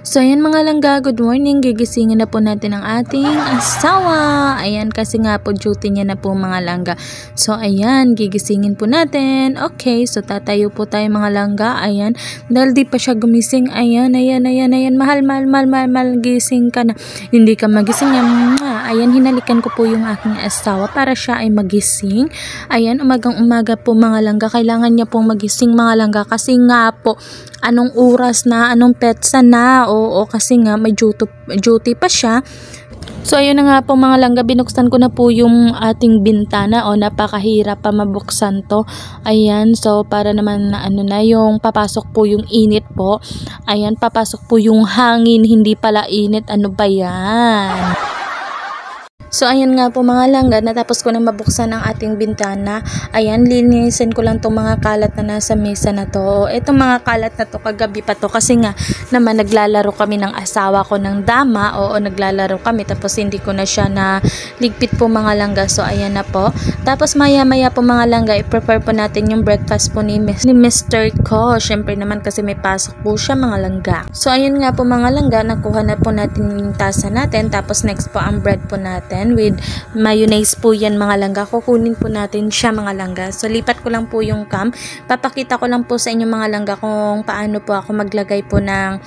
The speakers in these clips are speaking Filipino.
So, ayan mga langga, good morning. Gigisingin na po natin ang ating asawa. Ayan, kasi nga po duty niya na po mga langga. So, ayan, gigisingin po natin. Okay, so tatayo po tayo mga langga. Ayan, dahil di pa siya gumising. Ayan, ayan, ayan, ayan. Mahal, mahal, mahal, mahal, mahal. Gising ka na. Hindi ka magising. Ayan, hinalikan ko po yung aking asawa para siya ay magising. Ayan, umagang umaga po mga langga. Kailangan niya pong magising mga langga kasi nga po, anong oras na, anong petsa na, oo, kasi nga may duty, duty pa siya. So ayun na nga po mga langga, binuksan ko na po yung ating bintana o napakahirap pa mabuksan to. Ayan, so para naman na ano na yung papasok po yung init po. Ayan, papasok po yung hangin, hindi pala init. Ano ba yan? So, ayan nga po mga langga, natapos ko na mabuksan ang ating bintana. Ayan, linisin ko lang itong mga kalat na nasa mesa na to. Itong mga kalat na to, kagabi pa to. Kasi nga, naman naglalaro kami ng asawa ko ng dama. Oo, naglalaro kami. Tapos, hindi ko na siya na ligpit po mga langga. So, ayan na po. Tapos, maya-maya po mga langga, i-prepare po natin yung breakfast po ni, ni Mr. Ko. Siyempre naman kasi may pasok po siya mga langga. So, ayun nga po mga langga, nakuha na po natin yung tasa natin. Tapos, next po ang bread po natin with mayonnaise po yan mga langga. Kukunin po natin siya mga langga. So lipat ko lang po yung cam. Papakita ko lang po sa inyo mga langga kung paano po ako maglagay po ng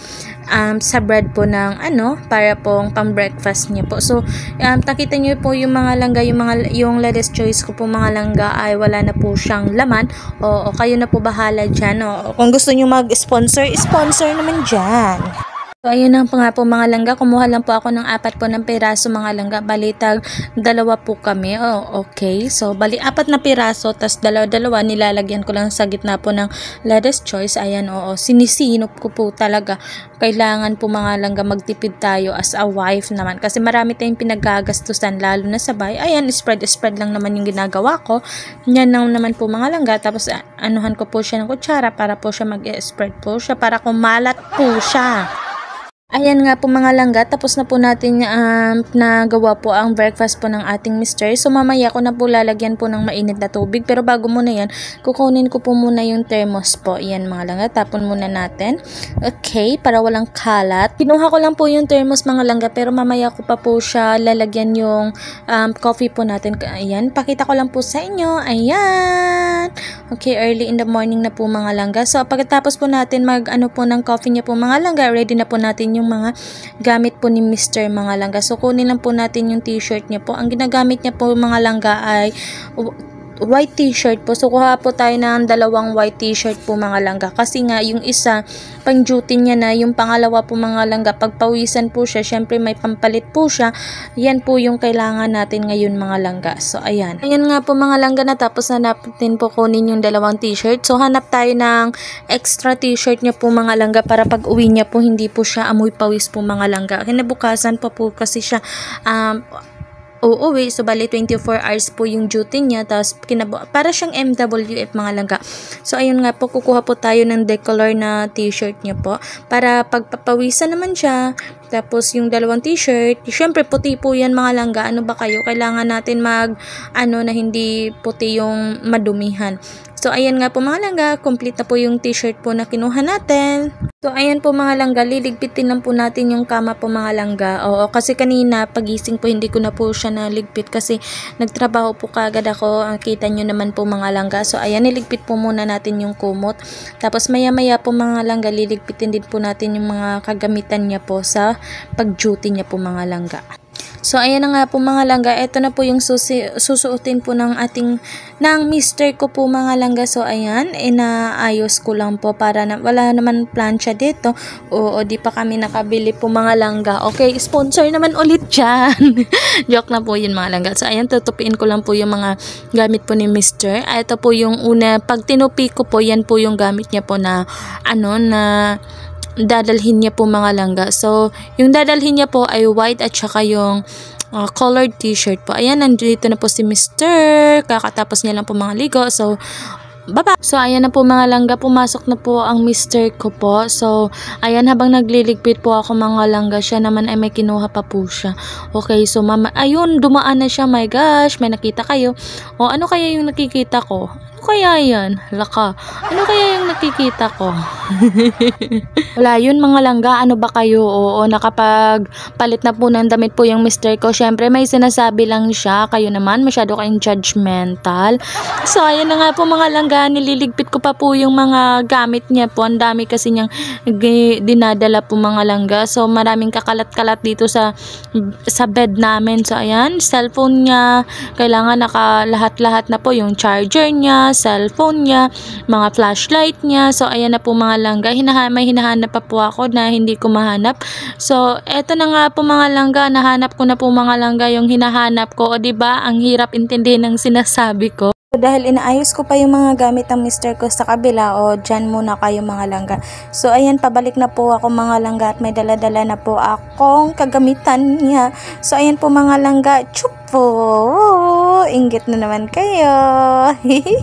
um, sa bread po ng ano para pong pang breakfast niyo po. So um, takita niyo po yung mga langga, yung mga yung lettuce choice ko po mga langga ay wala na po siyang laman. O, o kayo na po bahala diyan. O, kung gusto niyo mag-sponsor, sponsor naman diyan. So, ayun na po nga po mga langga. Kumuha lang po ako ng apat po ng piraso mga langga. Balitag dalawa po kami. Oh, okay. So, bali apat na piraso. tas dalawa-dalawa. Nilalagyan ko lang sa gitna po ng lettuce choice. Ayan, oo. Sinisinop ko po talaga. Kailangan po mga langga magtipid tayo as a wife naman. Kasi marami tayong pinagagastusan lalo na sa bahay. Ayan, spread-spread lang naman yung ginagawa ko. Yan lang naman po mga langga. Tapos, anuhan ko po siya ng kutsara para po siya mag-spread po siya. Para kumalat po siya. Ayan nga po mga langga, tapos na po natin um, nagawa po ang breakfast po ng ating mister. So mamaya ko na po lalagyan po ng mainit na tubig. Pero bago muna yan, kukunin ko po muna yung thermos po. Ayan mga langga, tapon muna natin. Okay, para walang kalat. Kinuha ko lang po yung thermos mga langga, pero mamaya ko pa po siya lalagyan yung um, coffee po natin. Ayan, pakita ko lang po sa inyo. Ayan. Okay, early in the morning na po mga langga. So pagkatapos po natin mag ano po ng coffee niya po mga langga, ready na po natin yung mga gamit po ni Mr. mga langga. So, kunin lang po natin yung t-shirt niya po. Ang ginagamit niya po mga langga ay white t-shirt po. So, kuha po tayo ng dalawang white t-shirt po mga langga. Kasi nga, yung isa, pang duty niya na. Yung pangalawa po mga langga, pag pawisan po siya, syempre may pampalit po siya. Yan po yung kailangan natin ngayon mga langga. So, ayan. Ayan nga po mga langga na tapos na natin po kunin yung dalawang t-shirt. So, hanap tayo ng extra t-shirt niya po mga langga para pag uwi niya po, hindi po siya amoy pawis po mga langga. Kinabukasan pa po kasi siya um, uuwi. So, bali 24 hours po yung duty niya. Tapos, para siyang MWF mga langga. So, ayun nga po, kukuha po tayo ng decolor na t-shirt niya po. Para pagpapawisan naman siya. Tapos, yung dalawang t-shirt. Siyempre, puti po yan mga langga. Ano ba kayo? Kailangan natin mag, ano, na hindi puti yung madumihan. So, ayan nga po mga langga, complete na po yung t-shirt po na kinuha natin. So, ayan po mga langga, liligpitin lang po natin yung kama po mga langga. Oo, kasi kanina, pagising po, hindi ko na po siya naligpit kasi nagtrabaho po kagad ako. Kita nyo naman po mga langga. So, ayan, niligpit po muna natin yung kumot. Tapos, maya-maya po mga langga, liligpitin din po natin yung mga kagamitan niya po sa pag-duty niya po mga langga. So, ayan na nga po mga langga. Ito na po yung susi, susuotin po ng ating, ng mister ko po mga langga. So, ayan, inaayos ko lang po para na, wala naman plancha dito. O, o di pa kami nakabili po mga langga. Okay, sponsor naman ulit dyan. Joke na po yun mga langga. So, ayan, tutupiin ko lang po yung mga gamit po ni mister. Ito po yung una, pag tinupi ko po, yan po yung gamit niya po na, ano, na, dadalhin niya po mga langga. So, yung dadalhin niya po ay white at saka yung uh, colored t-shirt po. Ayan, nandito na po si Mr. Kakatapos niya lang po mga ligo. So, baba. So, ayan na po mga langga. Pumasok na po ang Mr. ko po. So, ayan habang nagliligpit po ako mga langga, siya naman ay may kinuha pa po siya. Okay, so mama, ayun, dumaan na siya. My gosh, may nakita kayo. O, ano kaya yung nakikita ko? Kaya yan? Laka. Ano kaya yung nakikita ko? Wala yun mga langga. Ano ba kayo? Oo, nakapag palit na po ng damit po yung mister ko. Syempre may sinasabi lang siya. Kayo naman masyado kayong judgmental. So ayun na nga po mga langga. Nililigpit ko pa po yung mga gamit niya po. Ang dami kasi niyang dinadala po mga langga. So maraming kakalat-kalat dito sa sa bed namin. So ayan, cellphone niya. Kailangan naka lahat-lahat na po yung charger niya, cellphone niya, mga flashlight niya. So ayan na po mga langga. Hinaha may hinahanap pa po ako na hindi ko mahanap. So eto na nga po mga langga. Nahanap ko na po mga langga yung hinahanap ko. O ba diba, ang hirap intindihin ng sinasabi ko. So, dahil inaayos ko pa yung mga gamit ng mister ko sa kabila o dyan muna kayo mga langga. So ayan pabalik na po ako mga langga at may daladala na po akong kagamitan niya. So ayan po mga langga, chup po. Inggit na naman kayo.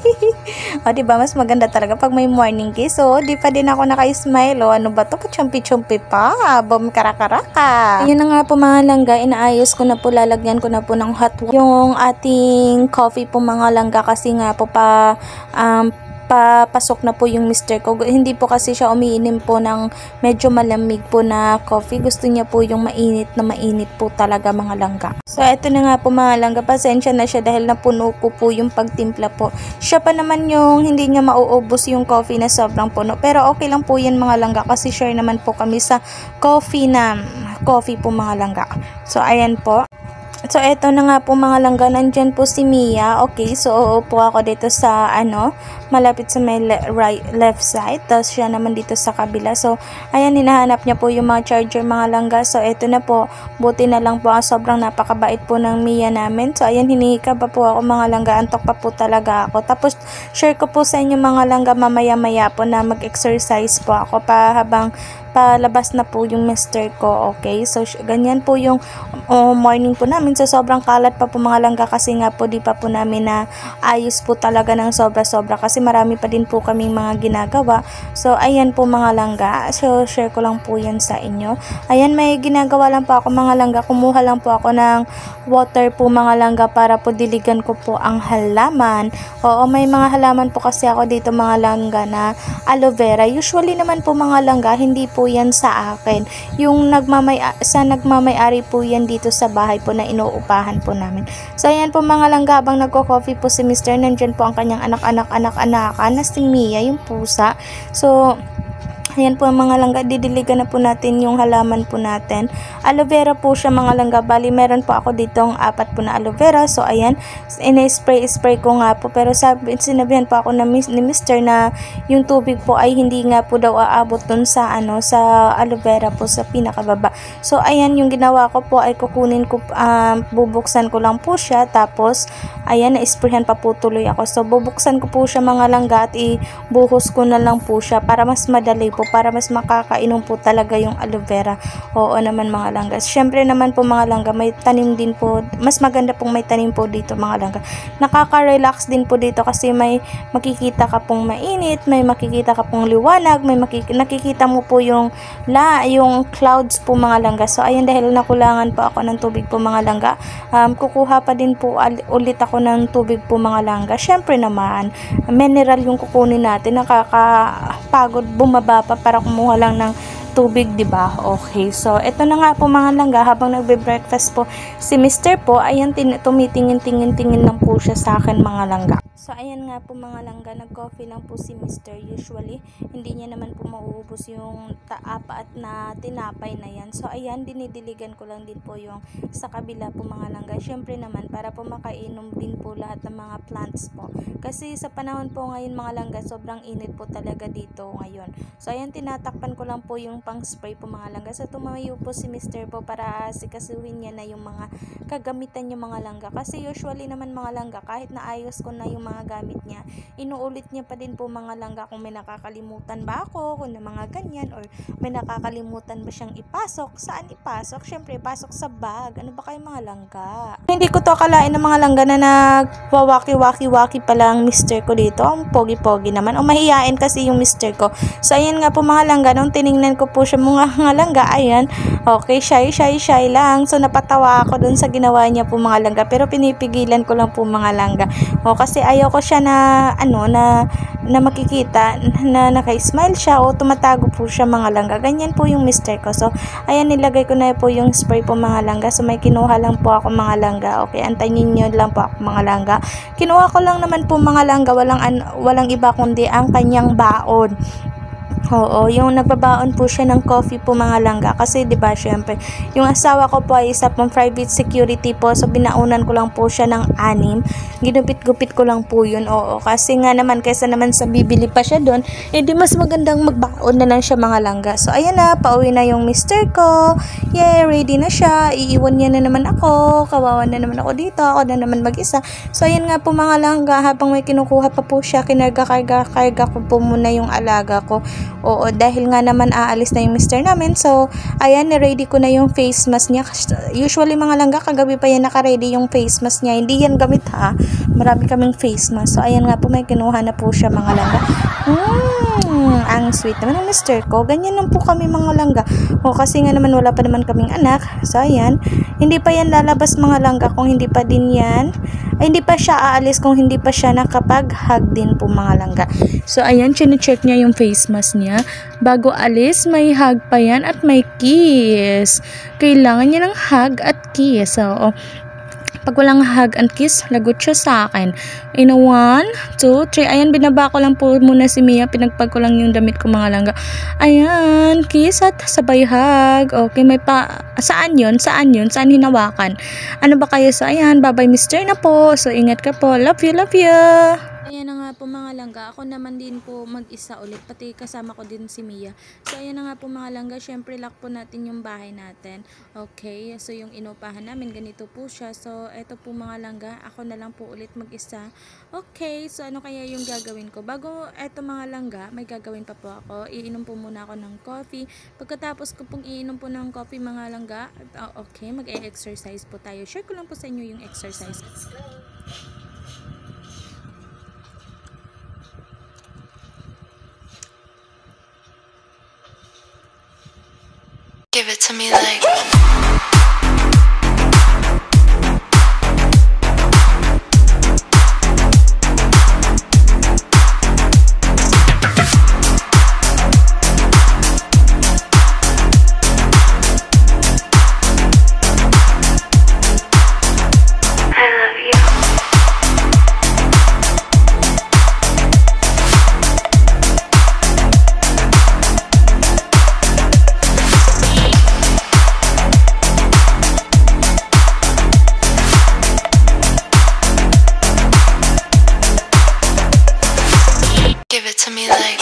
o, diba? Mas maganda talaga pag may morning kiss. So, di pa din ako naka-smile. O, ano ba to? Chumpi-chumpi pa. Bom karakaraka. Ayun na nga po mga langga. Inaayos ko na po. Lalagyan ko na po ng hot water. Yung ating coffee po mga langga. Kasi nga po pa um, papasok na po yung mister ko. Hindi po kasi siya umiinim po ng medyo malamig po na coffee. Gusto niya po yung mainit na mainit po talaga mga langga. So, eto na nga po mga langga. Pasensya na siya dahil napuno ko po yung pagtimpla po. Siya pa naman yung hindi niya mauubos yung coffee na sobrang puno. Pero okay lang po yan mga langga kasi share naman po kami sa coffee na coffee po mga langga. So, ayan po. So, eto na nga po mga langga. Nandyan po si Mia. Okay, so uupo ako dito sa, ano, malapit sa may le right, left side. Tapos, siya naman dito sa kabila. So, ayan, hinahanap niya po yung mga charger mga langga. So, eto na po. Buti na lang po. Sobrang napakabait po ng Mia namin. So, ayan, hinihika pa po ako mga langga. Antok pa po talaga ako. Tapos, share ko po sa inyo mga langga mamaya-maya po na mag-exercise po ako pa habang palabas na po yung mister ko, okay? So, ganyan po yung uh, morning po namin. So, sobrang kalat pa po mga langga kasi nga po di pa po namin na ayos po talaga ng sobra-sobra kasi marami pa din po kaming mga ginagawa. So, ayan po mga langga. So, share ko lang po yan sa inyo. Ayan, may ginagawa lang po ako mga langga. Kumuha lang po ako ng water po mga langga para po diligan ko po ang halaman. Oo, may mga halaman po kasi ako dito mga langga na aloe vera. Usually naman po mga langga, hindi po po yan sa akin. Yung nagmamay sa nagmamay-ari po yan dito sa bahay po na inuupahan po namin. So ayan po mga langga habang nagko-coffee po si Mr. Nandiyan po ang kanyang anak-anak anak-anakan na si Mia, yung pusa. So Ayan po mga langga, didiligan na po natin yung halaman po natin. Aloe vera po siya mga langga, bali meron po ako ditong apat po na aloe vera. So ayan, ina-spray-spray ko nga po. Pero sabi, sinabihan po ako na, ni Mr. na yung tubig po ay hindi nga po daw aabot dun sa, ano, sa aloe vera po sa pinakababa. So ayan, yung ginawa ko po ay kukunin ko, um, bubuksan ko lang po siya. Tapos, ayan, na-sprayhan pa po tuloy ako. So bubuksan ko po siya mga langga at ibuhos ko na lang po siya para mas madali po para mas makakainom po talaga yung aloe vera. Oo naman mga langga. Siyempre naman po mga langga, may tanim din po. Mas maganda pong may tanim po dito mga langga. Nakaka-relax din po dito kasi may makikita ka pong mainit, may makikita ka pong liwanag, may nakikita mo po yung la, yung clouds po mga langga. So ayun dahil nakulangan po ako ng tubig po mga langga. Um, kukuha pa din po ulit ako ng tubig po mga langga. Siyempre naman, mineral yung kukunin natin. Nakakapagod bumaba pa para kumuha lang ng tubig, 'di ba? Okay. So, ito na nga po mga langga habang nagbe-breakfast po si Mr. po, ayan tumitingin-tingin-tingin lang po siya sa akin mga langga. So, ayan nga po mga langga, nag-coffee lang po si Mr. Usually, hindi niya naman po mauubos yung taapat na tinapay na yan. So, ayan, dinidiligan ko lang din po yung sa kabila po mga langga. Siyempre naman, para po makainom din po lahat ng mga plants po. Kasi sa panahon po ngayon mga langga, sobrang init po talaga dito ngayon. So, ayan, tinatakpan ko lang po yung pang-spray po mga langga. So, tumayo po si Mr. po para sikasuhin niya na yung mga kagamitan niya mga langga. Kasi usually naman mga langga, kahit naayos ko na yung mga gamit niya, inuulit niya pa din po mga langga kung may nakakalimutan ba ako, kung na mga ganyan, or may nakakalimutan ba siyang ipasok, saan ipasok? Syempre, ipasok sa bag. Ano ba kayo mga langga? Hindi ko to akalain ng mga langga na nagwawaki-waki-waki pa lang mister ko dito. Ang pogi-pogi naman. O mahihain kasi yung mister ko. So, ayan nga po mga langga, nung tiningnan ko po siya mga langga. Ayan, okay, shy, shy, shy lang. So, napatawa ako dun sa ginawa niya po mga langga. Pero pinipigilan ko lang po mga langga. O, kasi ayaw ko siya na, ano, na, na makikita na naka-smile siya o tumatago po siya mga langga. Ganyan po yung mister ko. So, ayan, nilagay ko na po yung spray po mga langga. So, may kinuha lang po ako mga langga. Okay, antayin nyo lang po ako mga langga. Kinuha ko lang naman po mga langga. Walang, an, walang iba kundi ang kanyang baon. Oo, yung nagbabaon po siya ng coffee po mga langga kasi 'di ba syempre, yung asawa ko po ay isa pong private security po so binaunan ko lang po siya ng anim. Ginupit-gupit ko lang po yun. Oo, kasi nga naman kaysa naman sa bibili pa siya doon, edi mas magandang magbaon na lang siya mga langga. So ayan na, pauwi na yung mister ko. Yay, ready na siya. Iiwan niya na naman ako. Kawawa na naman ako dito. Ako na naman mag-isa. So ayan nga po mga langga, habang may kinukuha pa po siya, kinarga-karga-karga ko po muna yung alaga ko. Oo, dahil nga naman aalis na yung mister namin. So, ayan, ready ko na yung face mask niya. Usually mga langga, kagabi pa yan naka-ready yung face mask niya. Hindi yan gamit ha. Marami kaming face mask. So, ayan nga po, may kinuha na po siya mga langga. Hmm, ang sweet naman ng mister ko. Ganyan lang po kami mga langga. O, kasi nga naman wala pa naman kaming anak. So, ayan. Hindi pa yan lalabas mga langga kung hindi pa din yan. Ay, hindi pa siya aalis kung hindi pa siya nakapag-hug din po mga langga. So, ayan, chine-check niya yung face mask niya. Bago alis, may hug pa yan at may kiss. Kailangan niya ng hug at kiss. So, pag walang hug and kiss, lagot siya sa akin. In a one, two, three. Ayan, binaba ko lang po muna si Mia. Pinagpag ko lang yung damit ko mga langga. Ayan, kiss at sabay hug. Okay, may pa... Saan yun? Saan yun? Saan hinawakan? Ano ba kayo? So, ayan, bye-bye mister na po. So, ingat ka po. Love you, love you. Ayan na nga po mga langga. Ako naman din po mag-isa ulit. Pati kasama ko din si Mia. So ayan na nga po mga langga. Siyempre lock po natin yung bahay natin. Okay. So yung inupahan namin ganito po siya. So eto po mga langga. Ako na lang po ulit mag-isa. Okay. So ano kaya yung gagawin ko? Bago eto mga langga, may gagawin pa po ako. Iinom po muna ako ng coffee. Pagkatapos ko pong iinom po ng coffee mga langga. Uh, okay. Mag-e-exercise po tayo. Share ko lang po sa inyo yung exercise. Give it to me like me like